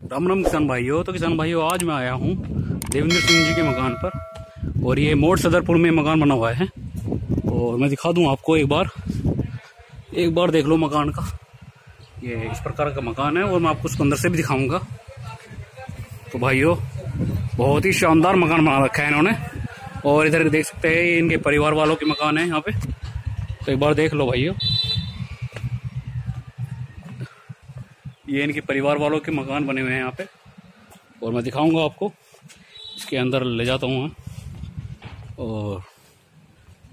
राम राम किसान भाइयों तो किसान भाइयों, आज मैं आया हूँ देवेंद्र सिंह जी के मकान पर, और ये मोड़ सदरपुर में मकान बना हुआ है। और मैं दिखा दूँ आपको एक बार एक बार देख लो मकान का। ये इस प्रकार का मकान है, और मैं आपको उसको अंदर से भी दिखाऊँगा। तो भाइयों, बहुत ही शानदार मकान बना रखा है इन्होंने। और इधर देख सकते हैं इनके परिवार वालों के मकान है यहाँ पे। तो एक बार देख लो भाइयों। ये इनके परिवार वालों के मकान बने हुए हैं यहाँ पे। और मैं दिखाऊँगा आपको। इसके अंदर ले जाता हूँ मैं। और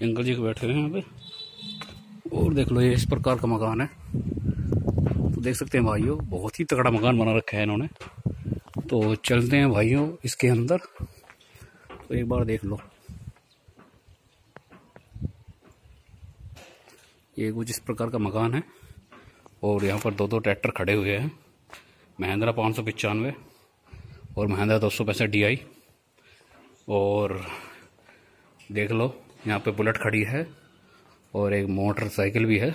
अंकल जी को बैठे हुए हैं यहाँ पे। और देख लो, ये इस प्रकार का मकान है। तो देख सकते हैं भाइयों, बहुत ही तगड़ा मकान बना रखा है इन्होंने। तो चलते हैं भाइयों इसके अंदर। तो एक बार देख लो। ये कुछ इस प्रकार का मकान है। और यहाँ पर दो दो ट्रैक्टर खड़े हुए हैं। महिंद्रा पाँच सौ पचानवे और महिंद्रा दो सौ पैंसठ डी आई। और देख लो, यहाँ पे बुलेट खड़ी है और एक मोटरसाइकिल भी है।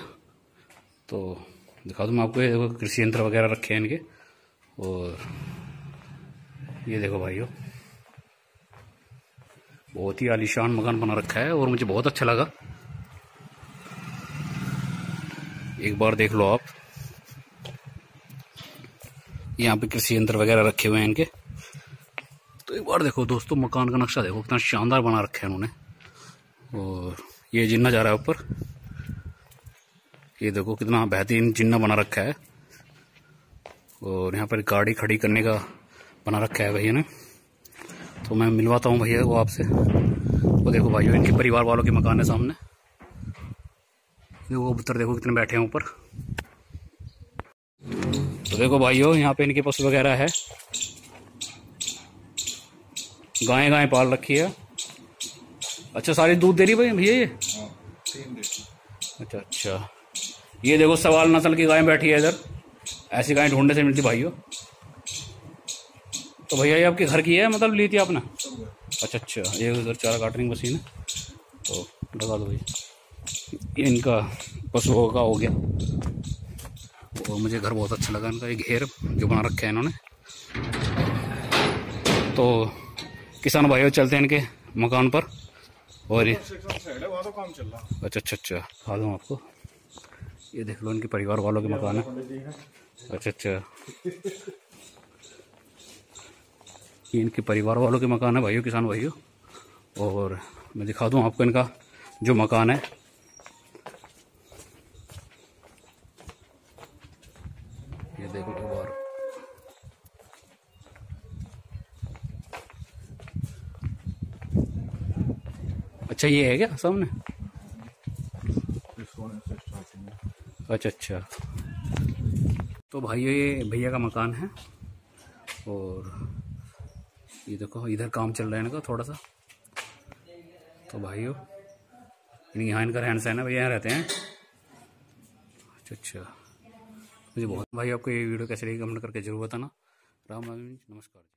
तो दिखा दूँ मैं आपको कृषि यंत्र वगैरह रखे हैं इनके। और ये देखो भाइयों, बहुत ही आलिशान मकान बना रखा है और मुझे बहुत अच्छा लगा। एक बार देख लो आप। यहाँ पे कृषि यंत्र वगैरह रखे हुए हैं इनके। तो एक बार देखो दोस्तों, मकान का नक्शा देखो, कितना शानदार बना रखा है उन्होंने और ये जिन्ना जा रहा है ऊपर। ये देखो कितना बेहतरीन जिन्ना बना रखा है। और यहाँ पर गाड़ी खड़ी करने का बना रखा है भैया ने तो मैं मिलवाता हूँ भैया को आपसे। वो देखो भाइयों, इनके परिवार वालों के मकान है सामने। देखो कबूतर देखो कितने बैठे हैं ऊपर। तो देखो भाइयों यहाँ पे इनके पशु वगैरह है। गाय गाय पाल रखी है। अच्छा सारी दूध दे रही भाई भैया ये? अच्छा अच्छा। ये देखो सवाल नस्ल की गाय बैठी है इधर। ऐसी गाय ढूँढने से मिलती भाइयों। तो भैया ये आपके घर की है मतलब ली थी आपने? अच्छा अच्छा। ये उधर चारा काटने की मशीन है। तो लगा दो भैया ये इनका पशुओं का हो गया। और मुझे घर बहुत अच्छा लगा इनका, ये घेर जो बना रखे हैं इन्होंने। तो किसान भाइयों, चलते हैं इनके मकान पर। और ये अच्छा अच्छा अच्छा खा दूँ आपको। ये देख लो इनके परिवार वालों के मकान है। अच्छा अच्छा। ये इनके परिवार वालों के मकान है भाइयों, किसान भाइयों। और मैं दिखा दूँ आपको इनका जो मकान है ये देखो एक बार अच्छा ये है क्या सामने? अच्छा अच्छा। तो भाइयों ये भैया का मकान है और ये देखो इधर काम चल रहा है इनका थोड़ा सा। तो भाइयों यहाँ इनका रहन सहन है भैया यहाँ रहते हैं। अच्छा अच्छा। मुझे बहुत भाई आपको ये वीडियो कैसे लगी कमेंट करके ज़रूर बताना। राम राम नमस्कार।